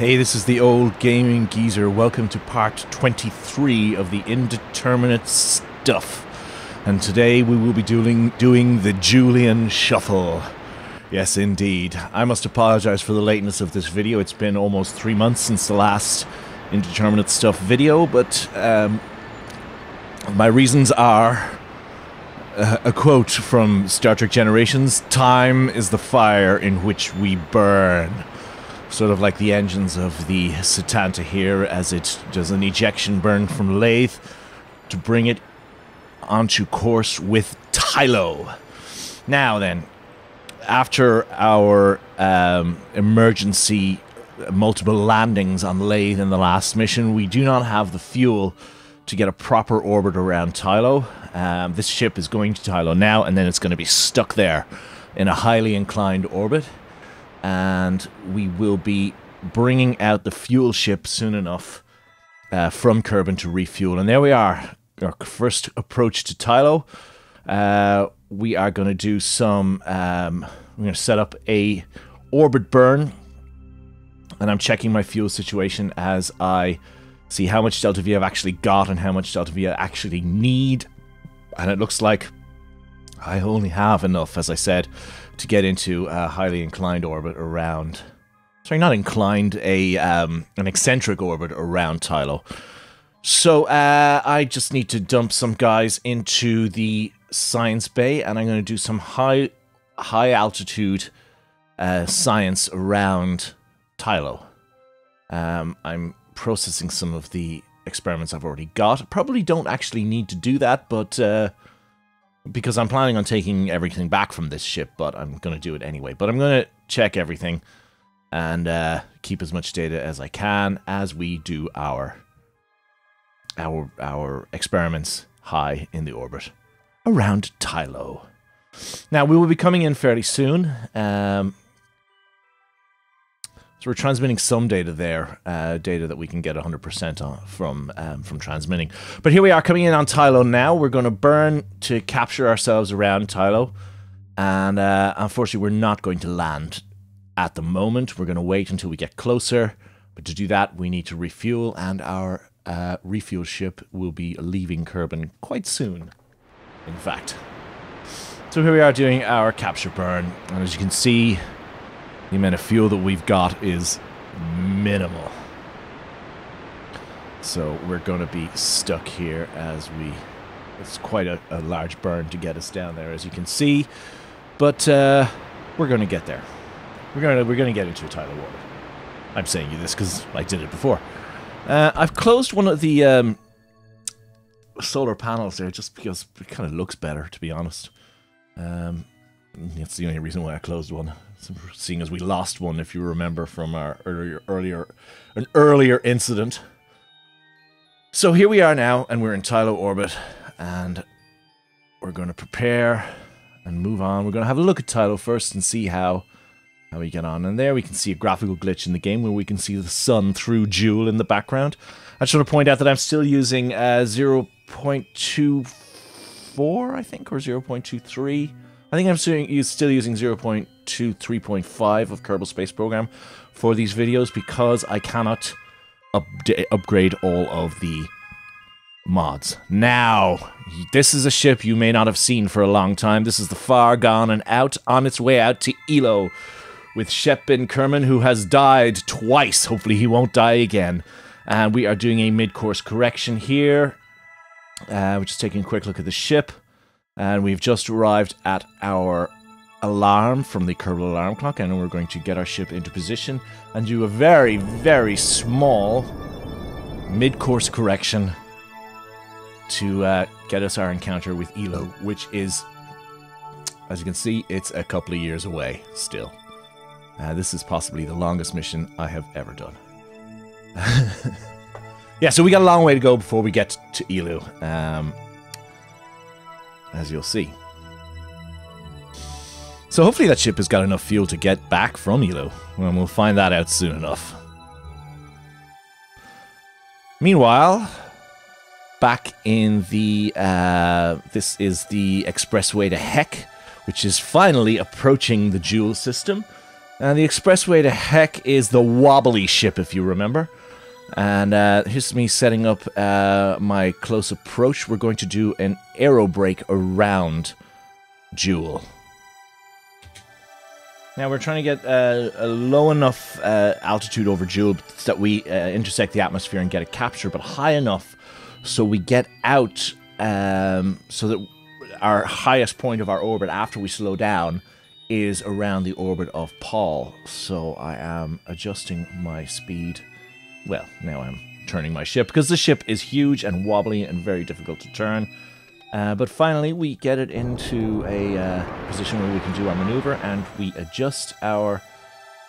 Hey, this is the old gaming geezer. Welcome to part 23 of the indeterminate stuff. And today we will be doing doing the Joolian Shuffle. Yes, indeed. I must apologize for the lateness of this video. It's been almost three months since the last indeterminate stuff video, but um, my reasons are uh, a quote from Star Trek Generations Time is the fire in which we burn. Sort of like the engines of the Satanta here, as it does an ejection burn from Laythe to bring it onto course with Tylo. Now then, after our um, emergency multiple landings on Laythe in the last mission, we do not have the fuel to get a proper orbit around Tylo. Um, this ship is going to Tylo now, and then it's going to be stuck there in a highly inclined orbit. And we will be bringing out the fuel ship soon enough uh, from Kerbin to refuel. And there we are, our first approach to Tylo. Uh, we are going to do some. Um, we're going to set up a orbit burn, and I'm checking my fuel situation as I see how much Delta V I've actually got and how much Delta V I actually need. And it looks like I only have enough, as I said, to get into a highly inclined orbit around. Sorry, not inclined, a um, an eccentric orbit around Tylo. So uh, I just need to dump some guys into the science bay, and I'm going to do some high high altitude uh, science around Tylo. Um, I'm processing some of the experiments I've already got. Probably don't actually need to do that, but uh, because I'm planning on taking everything back from this ship, but I'm going to do it anyway. But I'm going to check everything and uh, keep as much data as I can as we do our our our experiments high in the orbit around Tylo. Now we will be coming in fairly soon. Um, so we're transmitting some data there, uh, data that we can get 100% on from um, from transmitting. But here we are coming in on Tylo now. We're going to burn to capture ourselves around Tylo. And uh, unfortunately, we're not going to land at the moment. We're going to wait until we get closer. But to do that, we need to refuel, and our uh, refuel ship will be leaving Kerbin quite soon, in fact. So here we are doing our capture burn. And as you can see, the amount of fuel that we've got is minimal. So we're going to be stuck here as we... It's quite a, a, large burn to get us down there, as you can see. But uh, we're going to get there. We're going to we're going to get into a tidal orbit. I'm saying you this because I did it before. Uh, I've closed one of the um, solar panels there just because it kind of looks better, to be honest. Um, that's the only reason why I closed one seeing as we lost one, if you remember from our earlier earlier an earlier incident. So here we are now, and we're in Tylo orbit, and we're going to prepare and move on. We're going to have a look at Tylo first and see how how we get on. And there we can see a graphical glitch in the game where we can see the sun through Jool in the background. I just want to point out that I'm still using uh, 0.24, I think, or 0.23. I think I'm still using 0.2 3.5 of Kerbal Space Program for these videos because I cannot upgrade all of the mods. Now, this is a ship you may not have seen for a long time. This is the Far Gone and Out on its way out to Eeloo with Shep bin Kerman who has died twice. Hopefully he won't die again. And we are doing a mid-course correction here. Uh, we're just taking a quick look at the ship. And we've just arrived at our alarm from the Kerbal alarm clock, and we're going to get our ship into position and do a very, very small mid-course correction to uh, get us our encounter with Eeloo, which is, as you can see, it's a couple of years away still. Uh, this is possibly the longest mission I have ever done. yeah, so we got a long way to go before we get to Eeloo. Um, as you'll see. So hopefully that ship has got enough fuel to get back from Eeloo, and we'll find that out soon enough. Meanwhile, back in the, uh, this is the expressway to Heck, which is finally approaching the Jool system. And the expressway to heck is the wobbly ship, if you remember. And uh, here's me setting up uh, my close approach. We're going to do an aero brake around Jool. Now we're trying to get uh, a low enough uh, altitude over Jool that we uh, intersect the atmosphere and get a capture, but high enough so we get out um, so that our highest point of our orbit after we slow down is around the orbit of Pol. So I am adjusting my speed. Well, now I'm turning my ship because the ship is huge and wobbly and very difficult to turn. Uh, but finally, we get it into a uh, position where we can do our maneuver and we adjust our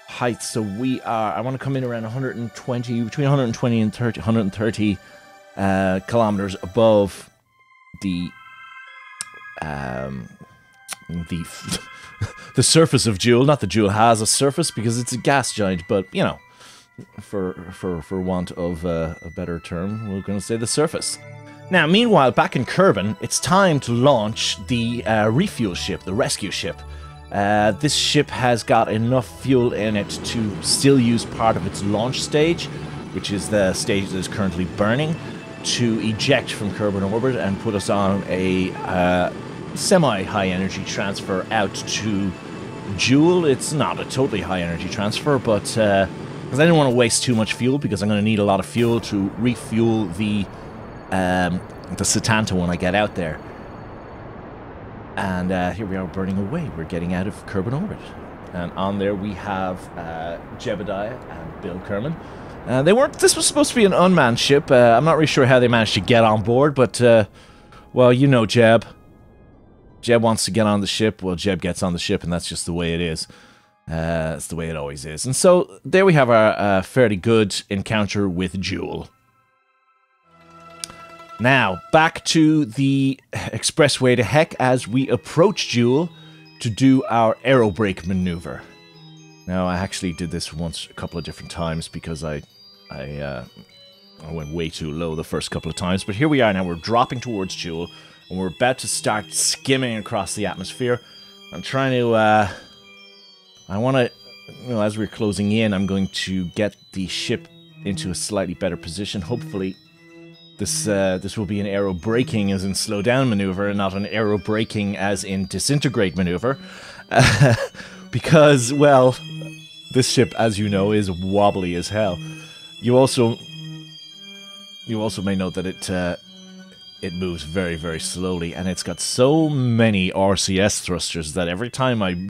height. So we are, I want to come in around 120, between 120 and 30, 130 uh, kilometers above the um, the the surface of Jool. Not that Jool has a surface because it's a gas giant, but you know, for for for want of uh, a better term, we're going to say the surface. Now, meanwhile, back in Kerbin, it's time to launch the uh, refuel ship, the rescue ship. Uh, this ship has got enough fuel in it to still use part of its launch stage, which is the stage that is currently burning, to eject from Kerbin orbit and put us on a uh, semi-high energy transfer out to Jool. It's not a totally high energy transfer, but because uh, I didn't want to waste too much fuel, because I'm going to need a lot of fuel to refuel the um, the Satanta when I get out there. And uh, here we are burning away. We're getting out of Kerbin orbit. And on there we have uh, Jebediah and Bill Kerman. Uh, they weren't. This was supposed to be an unmanned ship. Uh, I'm not really sure how they managed to get on board, but uh, well, you know Jeb. Jeb wants to get on the ship. Well, Jeb gets on the ship, and that's just the way it is. Uh, it's the way it always is. And so there we have our uh, fairly good encounter with Jool. Now, back to the expressway to heck as we approach Jool to do our aero brake maneuver. Now, I actually did this once a couple of different times because I, I, uh, I went way too low the first couple of times. But here we are now. We're dropping towards Jool, and we're about to start skimming across the atmosphere. I'm trying to. Uh, I want to. You know, as we're closing in, I'm going to get the ship into a slightly better position. Hopefully, this uh, this will be an aero braking as in slow down maneuver, and not an aero braking as in disintegrate maneuver. Uh, because, well, this ship, as you know, is wobbly as hell. You also you also may note that it uh, it moves very very slowly, and it's got so many RCS thrusters that every time I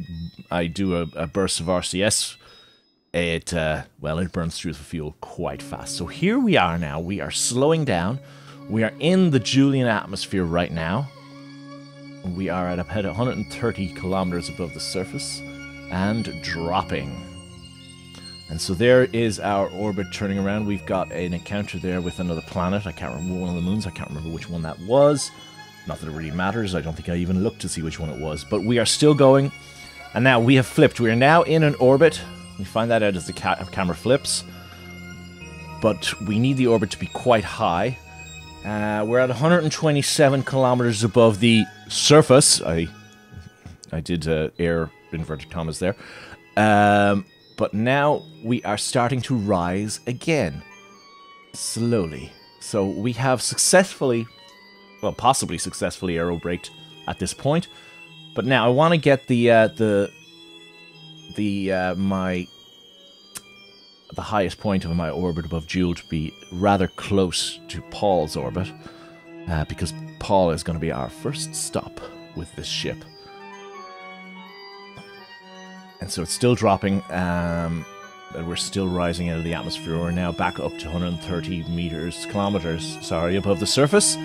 I do a, a burst of RCS, it uh, well it burns through the fuel quite fast. So here we are now. We are slowing down. We are in the Joolian atmosphere right now. We are at about 130 kilometers above the surface and dropping. And so there is our orbit turning around. We've got an encounter there with another planet. I can't remember one of the moons. I can't remember which one that was. Not that it really matters. I don't think I even looked to see which one it was. But we are still going. And now we have flipped. We are now in an orbit. We find that out as the ca camera flips. But we need the orbit to be quite high. Uh, we're at 127 kilometers above the surface. I I did uh, air inverted commas there. Um, but now we are starting to rise again. Slowly. So we have successfully, well, possibly successfully aero braked at this point. But now I want to get the, uh, the, the, uh, my, the highest point of my orbit above Jool to be rather close to Pol's orbit. Uh, because Pol is going to be our first stop with this ship and so it's still dropping. Um, but we're still rising out of the atmosphere. We're now back up to 130 meters, kilometers, sorry, above the surface.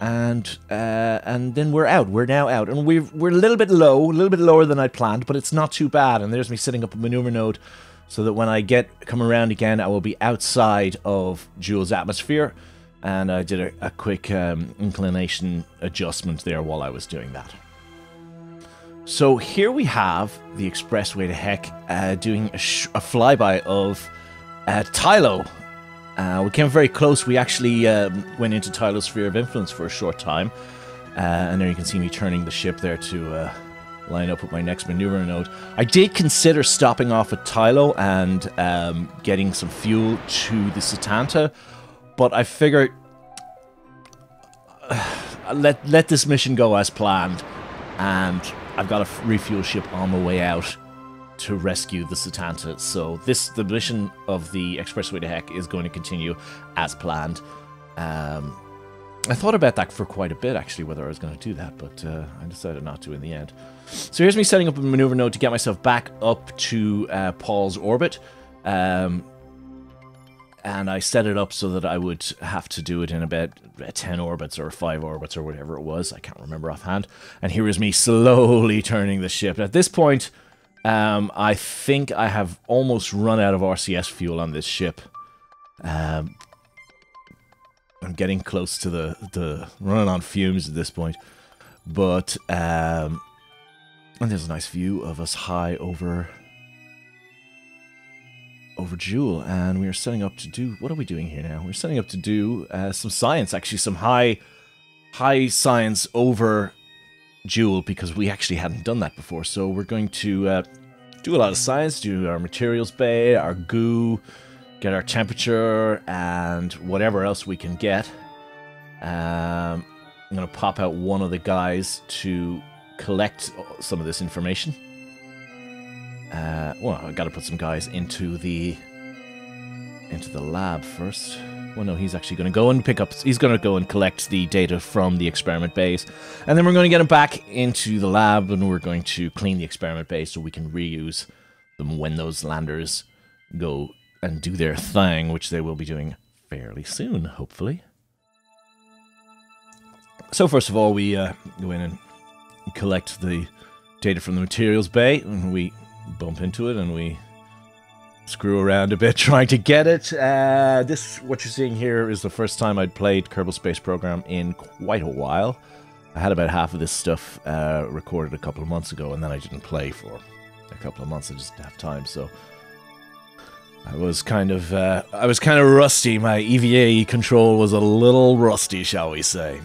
And uh, and then we're out. We're now out, and we're we're a little bit low, a little bit lower than I'd planned, but it's not too bad. And there's me setting up a maneuver node, so that when I get come around again, I will be outside of Jool's atmosphere. And I did a, a quick um, inclination adjustment there while I was doing that. So here we have the expressway to heck uh, doing a, a, flyby of uh, Tylo. Uh, we came very close. We actually um, went into Tylo's sphere of influence for a short time. Uh, and there you can see me turning the ship there to uh, line up with my next maneuver node. I did consider stopping off at Tylo and um, getting some fuel to the Satanta, but I figured let let this mission go as planned, and I've got a refuel ship on the way out to rescue the Satanta. So this the mission of the Expressway to Heck is going to continue as planned. Um, I thought about that for quite a bit, actually, whether I was going to do that, but uh, I decided not to in the end. So here's me setting up a maneuver node to get myself back up to uh, Pol's orbit. Um, and I set it up so that I would have to do it in about 10 orbits or 5 orbits or whatever it was. I can't remember offhand. And here is me slowly turning the ship. At this point, um, I think I have almost run out of RCS fuel on this ship. Um, I'm getting close to the, the running on fumes at this point. But, um, and there's a nice view of us high over over Jool, and we are setting up to do. What are we doing here now? We're setting up to do uh, some science, actually, some high, high science over Jool because we actually hadn't done that before. So we're going to uh, do a lot of science, do our materials bay, our goo, get our temperature, and whatever else we can get. Um, I'm going to pop out one of the guys to collect some of this information. Uh, well, I've got to put some guys into the into the lab first. Well, no, he's actually going to go and pick up. He's going to go and collect the data from the experiment bays, and then we're going to get him back into the lab, and we're going to clean the experiment bays so we can reuse them when those landers go and do their thing, which they will be doing fairly soon, hopefully. So first of all, we uh, go in and collect the data from the materials bay, and we bump into it, and we screw around a bit trying to get it. Uh, this, what you're seeing here, is the first time I'd played Kerbal Space Program in quite a while. I had about half of this stuff uh, recorded a couple of months ago, and then I didn't play for a couple of months. I just didn't have time, so I was kind of uh, I was kind of rusty. My EVA control was a little rusty, shall we say.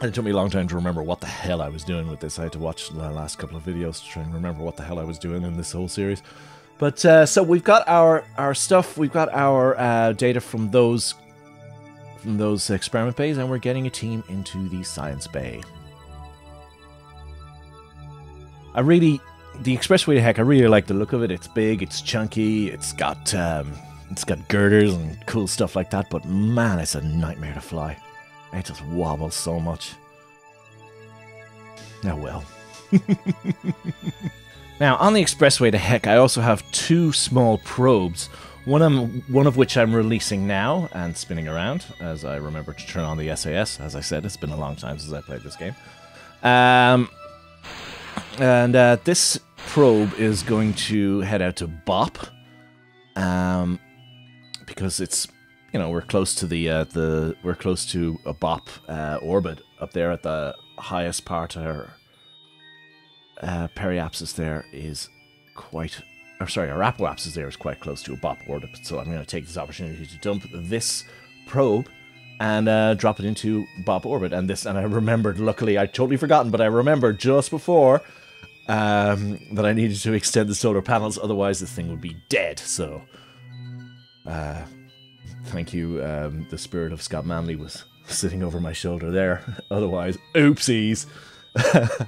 And it took me a long time to remember what the hell I was doing with this. I had to watch the last couple of videos to try and remember what the hell I was doing in this whole series. But uh, so we've got our our stuff, we've got our uh, data from those from those experiment bays, and we're getting a team into the science bay. I really, the expressway to heck, I really like the look of it. It's big, it's chunky, it's got um, it's got girders and cool stuff like that. But man, it's a nightmare to fly. It just wobbles so much. Oh well. now, on the expressway to Heck, I also have two small probes. One of, one of which I'm releasing now and spinning around as I remember to turn on the SAS. As I said, it's been a long time since I played this game. Um, and uh, this probe is going to head out to Bop. Um, because it's you know we're close to the uh, the we're close to a BOP uh, orbit up there at the highest part. Of our uh, periapsis there is quite, or sorry, our apoapsis there is quite close to a BOP orbit. So I'm going to take this opportunity to dump this probe and uh, drop it into BOP orbit. And this, and I remembered. Luckily, I'd totally forgotten, but I remembered just before um, that I needed to extend the solar panels. Otherwise, this thing would be dead. So. Uh, Thank you. Um, the spirit of Scott Manley was sitting over my shoulder there. Otherwise, oopsies.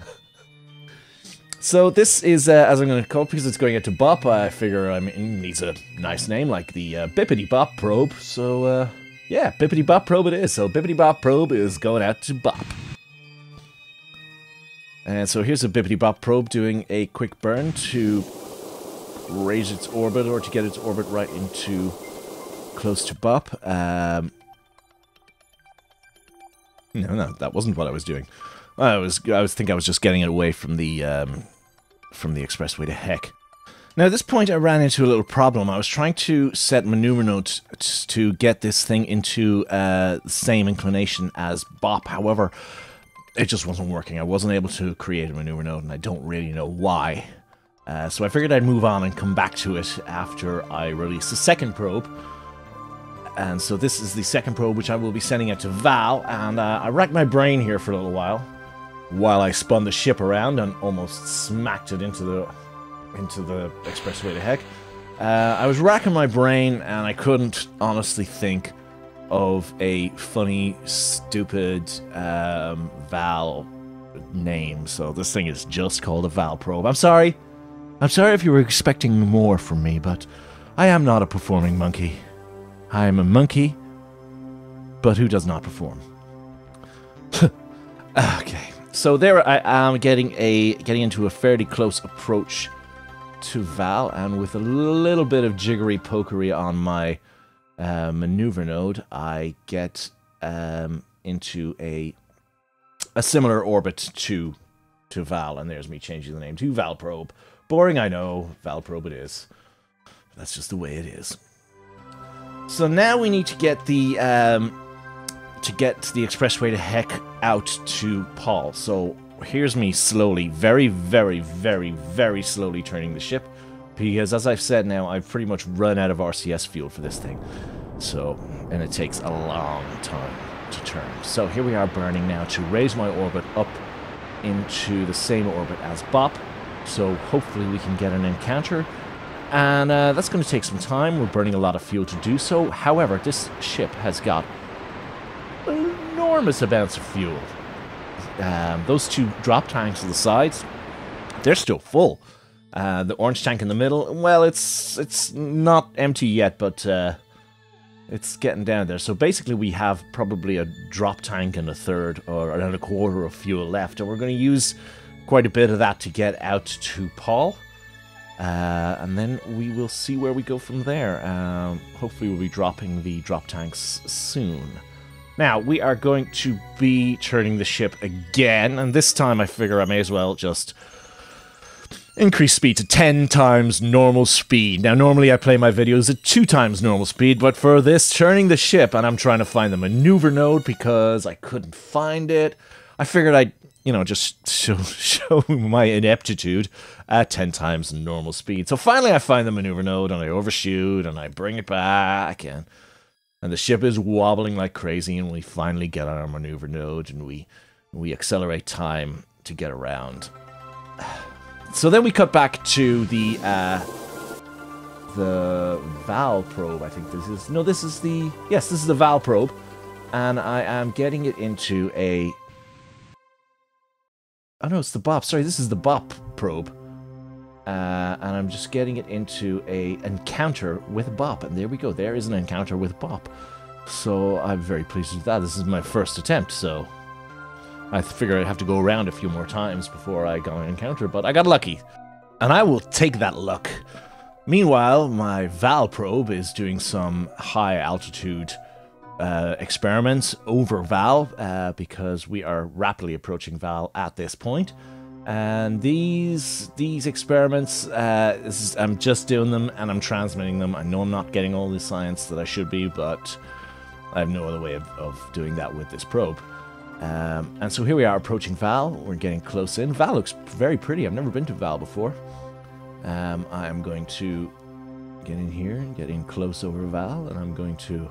so this is, uh, as I'm going to call it, because it's going into Bop, I figure I mean, it needs a nice name like the uh, Bippity Bop Probe. So, uh, yeah, Bippity Bop Probe it is. So Bippity Bop Probe is going out to Bop. And so here's a Bippity Bop Probe doing a quick burn to raise its orbit or to get its orbit right into close to Bop. Um, no, no, that wasn't what I was doing. I was, I was think I was just getting it away from the, um, from the expressway to heck. Now, at this point, I ran into a little problem. I was trying to set maneuver nodes to get this thing into uh, the same inclination as Bop. However, it just wasn't working. I wasn't able to create a maneuver node, and I don't really know why. Uh, so I figured I'd move on and come back to it after I release the second probe. And so this is the second probe, which I will be sending out to Val. And uh, I racked my brain here for a little while. While I spun the ship around and almost smacked it into the into the expressway to heck. Uh, I was racking my brain and I couldn't honestly think of a funny, stupid um, Val name. So this thing is just called a Val probe. I'm sorry. I'm sorry if you were expecting more from me, but I am not a performing monkey. I am a monkey, but who does not perform? okay. So there I am getting a getting into a fairly close approach to Val, and with a little bit of jiggery pokery on my uh, maneuver node, I get um, into a a similar orbit to to Val, and there's me changing the name to Valprobe. Boring, I know. Valprobe it is. That's just the way it is. So now we need to get the um, to get the expressway to heck out to Pol. So here's me slowly, very, very, very, very slowly turning the ship. Because as I've said now, I've pretty much run out of RCS fuel for this thing. So, and it takes a long time to turn. So here we are burning now to raise my orbit up into the same orbit as Bop. So hopefully we can get an encounter. And uh, that's going to take some time. We're burning a lot of fuel to do so. However, this ship has got enormous amounts of fuel. Um, those two drop tanks on the sides, they're still full. Uh, the orange tank in the middle, well, it's it's not empty yet, but uh, it's getting down there. So basically, we have probably a drop tank and a third or around a quarter of fuel left, and we're going to use quite a bit of that to get out to Pol. Uh, and then we will see where we go from there. Um, hopefully, we'll be dropping the drop tanks soon. Now, we are going to be turning the ship again, and this time I figure I may as well just increase speed to 10 times normal speed. Now, normally I play my videos at 2 times normal speed, but for this, turning the ship, and I'm trying to find the maneuver node because I couldn't find it, I figured I'd, you know, just show, show my ineptitude at 10 times normal speed. So finally I find the maneuver node, and I overshoot, and I bring it back, and and the ship is wobbling like crazy and we finally get on our maneuver node and we we accelerate time to get around. So then we cut back to the uh the Val probe i think this is. No this is the yes this is the Val probe. And i am getting it into a oh no it's the bop. Sorry this is the bop probe uh, and I'm just getting it into a encounter with Bop, and there we go. There is an encounter with Bop. So I'm very pleased with that. This is my first attempt, so I figure I'd have to go around a few more times before I got an encounter, but I got lucky. And I will take that luck. Meanwhile, my Val probe is doing some high altitude uh, experiments over Val uh, because we are rapidly approaching Val at this point. And these these experiments, uh, is, I'm just doing them and I'm transmitting them. I know I'm not getting all the science that I should be, but I have no other way of, of doing that with this probe. Um, and so here we are approaching Val. We're getting close in. Val looks very pretty. I've never been to Val before. Um, I'm going to get in here and get in close over Val, and I'm going to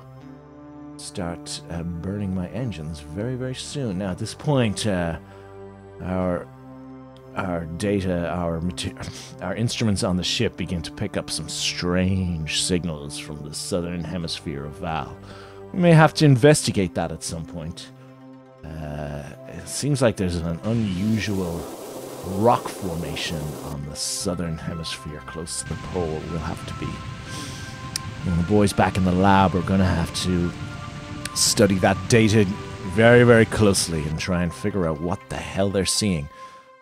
start uh, burning my engines very, very soon. Now, at this point, uh, our our data, our our instruments on the ship begin to pick up some strange signals from the southern hemisphere of Val. We may have to investigate that at some point. Uh, it seems like there's an unusual rock formation on the southern hemisphere close to the pole. We'll have to be. When the boys back in the lab are going to have to study that data very, very closely and try and figure out what the hell they're seeing.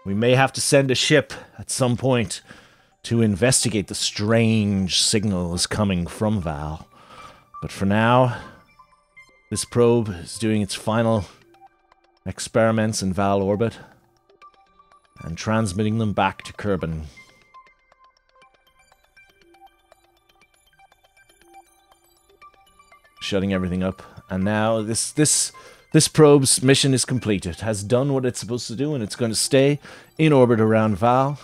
We may have to send a ship at some point to investigate the strange signals coming from Val. But for now, this probe is doing its final experiments in Val orbit and transmitting them back to Kerbin. Shutting everything up. And now this this this probe's mission is complete. It has done what it's supposed to do, and it's going to stay in orbit around Val.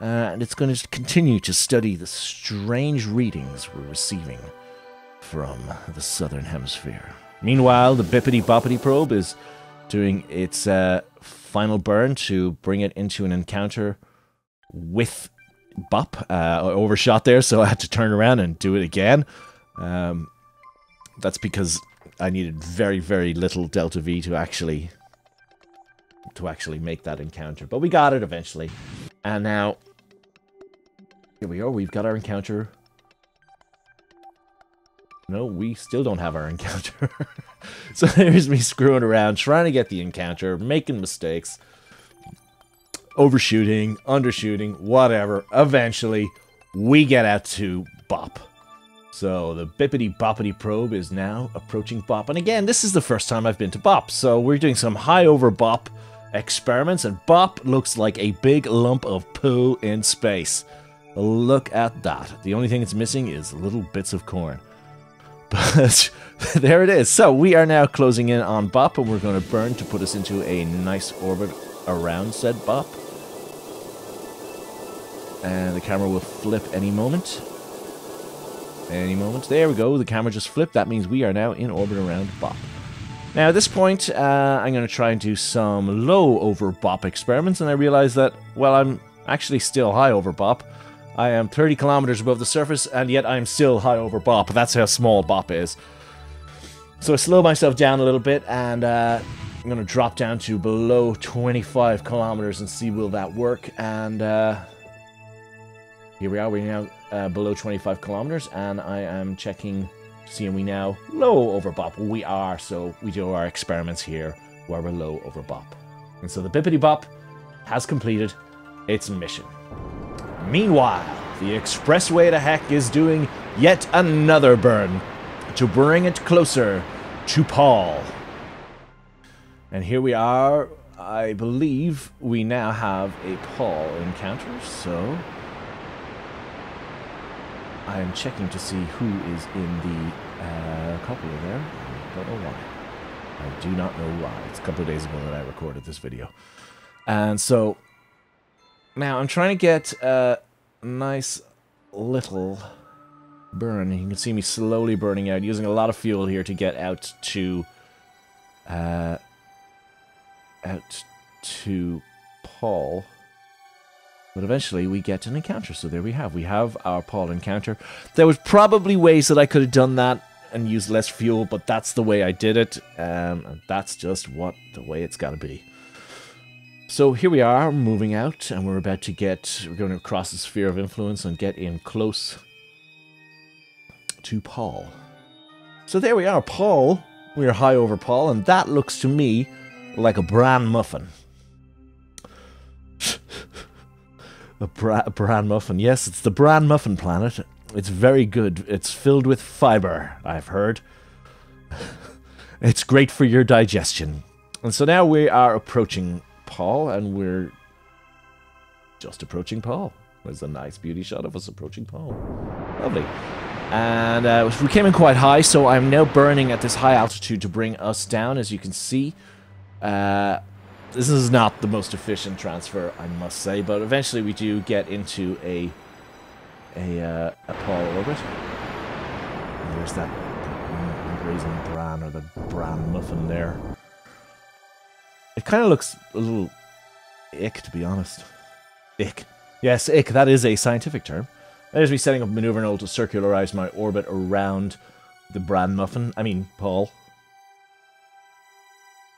And it's going to continue to study the strange readings we're receiving from the southern hemisphere. Meanwhile, the Bippity Boppity probe is doing its uh, final burn to bring it into an encounter with Bop. Uh, overshot there, so I had to turn around and do it again. Um, that's because I needed very, very little Delta V to actually to actually make that encounter. But we got it eventually. And now, here we are. We've got our encounter. No, we still don't have our encounter. so there's me screwing around, trying to get the encounter, making mistakes, overshooting, undershooting, whatever. Eventually, we get out to Bop. So the Bippity Boppity probe is now approaching Bop. And again, this is the first time I've been to Bop. So we're doing some high over Bop experiments, and Bop looks like a big lump of poo in space. Look at that. The only thing it's missing is little bits of corn. But there it is. So we are now closing in on Bop, and we're going to burn to put us into a nice orbit around said Bop. And the camera will flip any moment. Any moment. There we go. The camera just flipped. That means we are now in orbit around Bop. Now, at this point, uh, I'm going to try and do some low over Bop experiments, and I realize that, well, I'm actually still high over Bop. I am 30 kilometers above the surface, and yet I'm still high over Bop. That's how small Bop is. So I slow myself down a little bit, and uh, I'm going to drop down to below 25 kilometers and see will that work. And uh, here we are. We're now uh, below 25 kilometers, and I am checking Seeing we now low over bop. We are, so we do our experiments here where we're low over bop. And so the Bippity Bop has completed its mission. Meanwhile, the Expressway to Heck is doing yet another burn to bring it closer to Pol. And here we are. I believe we now have a Pol encounter, so I am checking to see who is in the uh, there. I don't know why. I do not know why. It's a couple of days ago that I recorded this video. And so, now I'm trying to get a nice little burn. You can see me slowly burning out, using a lot of fuel here to get out to, uh, out to Pol. But eventually we get an encounter. So there we have. We have our Pol encounter. There was probably ways that I could have done that and used less fuel, but that's the way I did it. Um, and that's just what the way it's got to be. So here we are, moving out, and we're about to get, we're going to cross the sphere of influence and get in close to Pol. So there we are, Pol. We're high over Pol, and that looks to me like a bran muffin. A, bra- bran muffin. Yes, it's the bran muffin planet. It's very good. It's filled with fiber, I've heard. it's great for your digestion. And so now we are approaching Pol, and we're just approaching Pol. There's a nice beauty shot of us approaching Pol. Lovely. And uh, we came in quite high, so I'm now burning at this high altitude to bring us down, as you can see. Uh, this is not the most efficient transfer, I must say, but eventually we do get into a a, uh, a Pol orbit. And there's that raisin bran or the bran muffin there. It kind of looks a little ick, to be honest. Ick. Yes, ick, that is a scientific term. There's me setting up a maneuver to circularize my orbit around the bran muffin. I mean, Pol.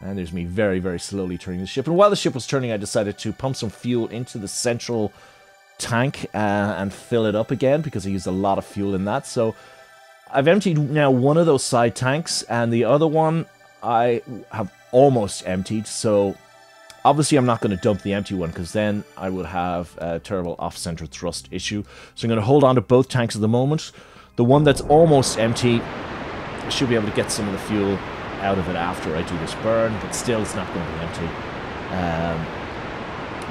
And there's me very, very slowly turning the ship. And while the ship was turning, I decided to pump some fuel into the central tank uh, and fill it up again because I used a lot of fuel in that. So I've emptied now one of those side tanks, and the other one I have almost emptied. So obviously I'm not going to dump the empty one because then I will have a terrible off-center thrust issue. So I'm going to hold on to both tanks at the moment. The one that's almost empty should be able to get some of the fuel out of it after I do this burn, but still it's not going to be empty. Um,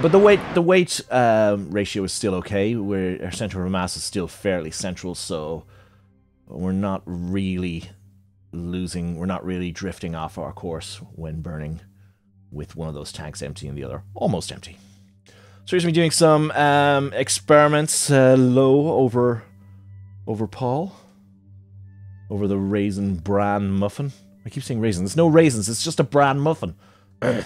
but the weight the weight um, ratio is still okay. Where our center of mass is still fairly central, so we're not really losing. We're not really drifting off our course when burning with one of those tanks empty and the other almost empty. So here's me doing some um, experiments uh, low over over Pol, over the raisin bran muffin. I keep saying raisins. There's no raisins. It's just a bran muffin. That's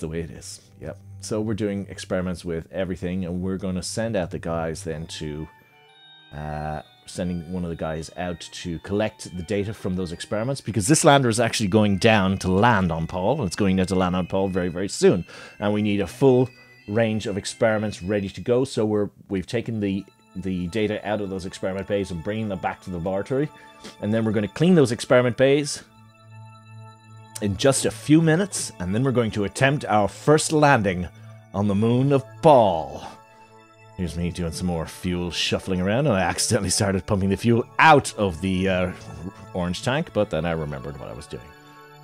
the way it is. Yep. So we're doing experiments with everything, and we're going to send out the guys then to uh, sending one of the guys out to collect the data from those experiments because this lander is actually going down to land on Pol, and it's going down to land on Pol very, very soon. And we need a full range of experiments ready to go. So we're we've taken the the data out of those experiment bays and bringing them back to the laboratory, and then we're going to clean those experiment bays in just a few minutes, and then we're going to attempt our first landing on the moon of Pol. Here's me doing some more fuel shuffling around, and I accidentally started pumping the fuel out of the uh, orange tank, but then I remembered what I was doing.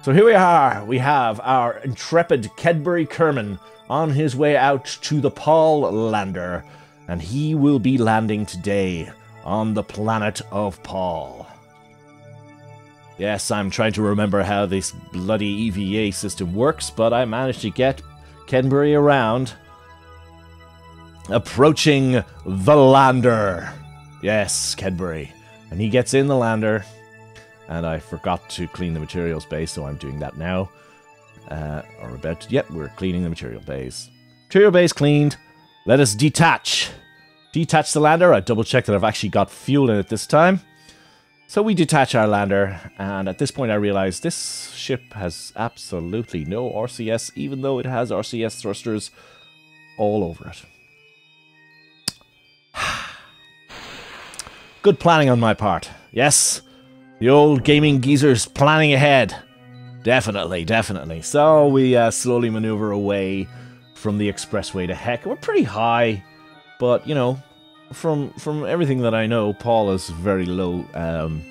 So here we are. We have our intrepid Kedbury Kerman on his way out to the Pol lander, and he will be landing today on the planet of Pol. Yes, I'm trying to remember how this bloody EVA system works, but I managed to get Kedbury around. Approaching the lander. Yes, Kedbury. And he gets in the lander. And I forgot to clean the materials bay, so I'm doing that now. Uh, or about to, yep, we're cleaning the material bays. Material bays cleaned. Let us detach. Detach the lander. I double check that I've actually got fuel in it this time. So we detach our lander, and at this point I realize this ship has absolutely no RCS, even though it has RCS thrusters all over it. Good planning on my part. Yes, the old gaming geezer's planning ahead. Definitely, definitely. So we uh, slowly maneuver away from the expressway to heck. We're pretty high, but you know, from from everything that I know, Pol is very low um,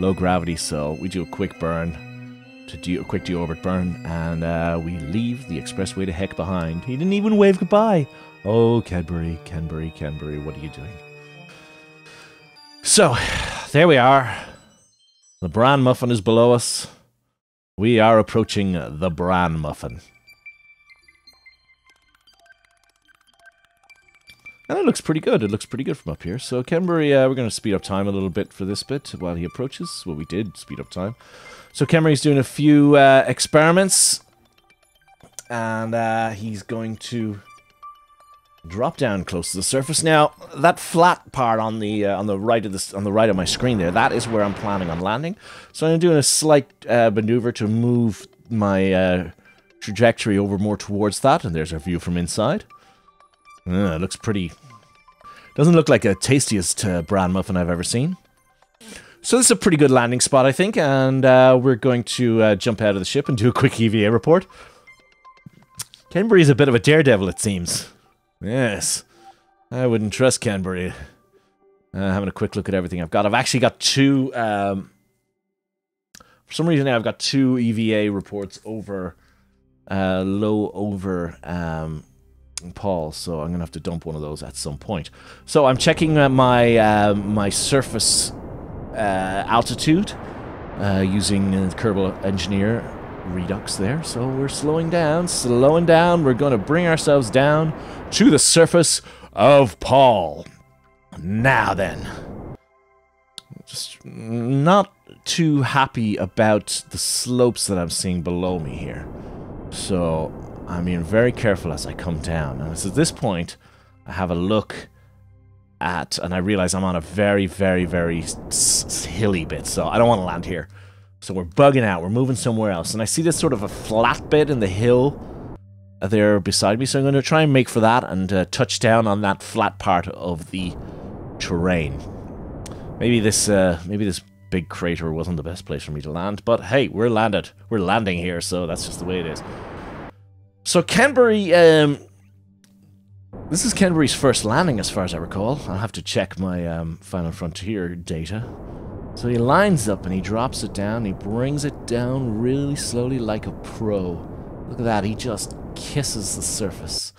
low gravity, so we do a quick burn to do a quick deorbit burn, and uh, we leave the expressway to heck behind. He didn't even wave goodbye. Oh, Cadbury, Cadbury, Cadbury, what are you doing? So, there we are. The bran muffin is below us. We are approaching the bran muffin. And it looks pretty good. It looks pretty good from up here. So Kenbury, uh, we're going to speed up time a little bit for this bit while he approaches. Well, we did speed up time. So Khemri's doing a few uh, experiments. And uh, he's going to drop down close to the surface. Now, that flat part on the uh, on the right of this on the right of my screen there, that is where I'm planning on landing. So I'm doing a slight uh, maneuver to move my uh, trajectory over more towards that. And there's our view from inside. It looks pretty... Doesn't look like a tastiest uh, bran muffin I've ever seen. So this is a pretty good landing spot, I think, and uh, we're going to uh, jump out of the ship and do a quick EVA report. is a bit of a daredevil, it seems. Yes. I wouldn't trust Canberry. Uh, having a quick look at everything I've got. I've actually got two... Um, for some reason now I've got two EVA reports over... Uh, low over um, Pol, so I'm gonna have to dump one of those at some point. So I'm checking uh, my uh, my surface uh, altitude uh, using Kerbal Engineer Redux there. So we're slowing down, slowing down. We're gonna bring ourselves down to the surface of Pol. Now then, just not too happy about the slopes that I'm seeing below me here. So I'm being very careful as I come down. And it's at this point, I have a look at, and I realize I'm on a very, very, very hilly bit, so I don't want to land here. So we're bugging out, we're moving somewhere else. And I see this sort of a flat bit in the hill there beside me, so I'm going to try and make for that and uh, touch down on that flat part of the terrain. Maybe this, uh, maybe this big crater wasn't the best place for me to land, but hey, we're landed. We're landing here, so that's just the way it is. So Canbury, um, this is Canbury's first landing as far as I recall. I'll have to check my um, Final Frontier data. So he lines up and he drops it down. He brings it down really slowly like a pro. Look at that. He just kisses the surface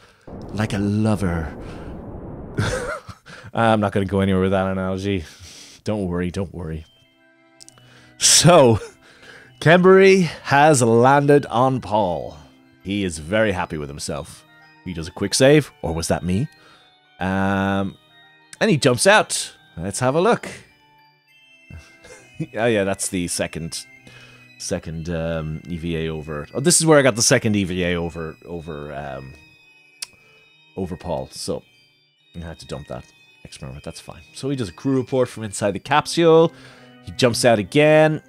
like a lover. I'm not going to go anywhere with that analogy. Don't worry, don't worry. So, Canbury has landed on Pol. He is very happy with himself. He does a quick save, or was that me? Um, and he jumps out. Let's have a look. oh yeah, that's the second second um, EVA over. Oh, this is where I got the second EVA over over um, over Pol. So I had to dump that experiment. That's fine. So he does a crew report from inside the capsule. He jumps out again.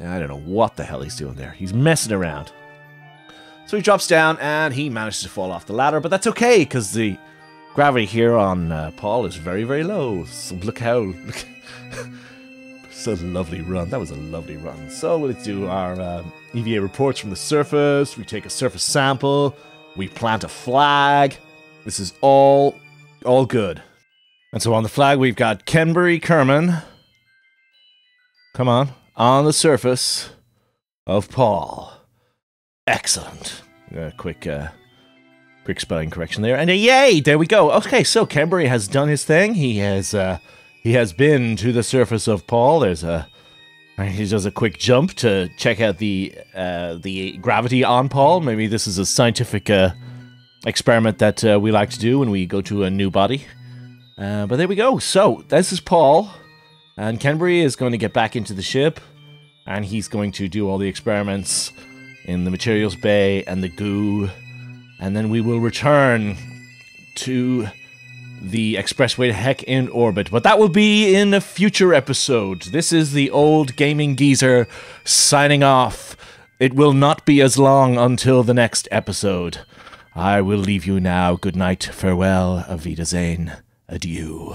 I don't know what the hell he's doing there. He's messing around. So he drops down and he manages to fall off the ladder, but that's okay because the gravity here on uh, Pol is very, very low. So look how. Look, it's a lovely run. That was a lovely run. So let's do our um, EVA reports from the surface. We take a surface sample. We plant a flag. This is all, all good. And so on the flag, we've got Kenbury Kerman. Come on. On the surface of Pol. Excellent. Uh, quick, uh, quick spelling correction there, and a yay! There we go. Okay, so Kenbury has done his thing. He has, uh, he has been to the surface of Pol. There's a, he does a quick jump to check out the, uh, the gravity on Pol. Maybe this is a scientific uh, experiment that uh, we like to do when we go to a new body. Uh, but there we go. So this is Pol, and Kenbury is going to get back into the ship, and he's going to do all the experiments in the materials bay and the goo, and then we will return to the expressway to heck in orbit. But that will be in a future episode. This is the old gaming geezer signing off. It will not be as long until the next episode. I will leave you now. Good night, farewell, Avita Zane, adieu.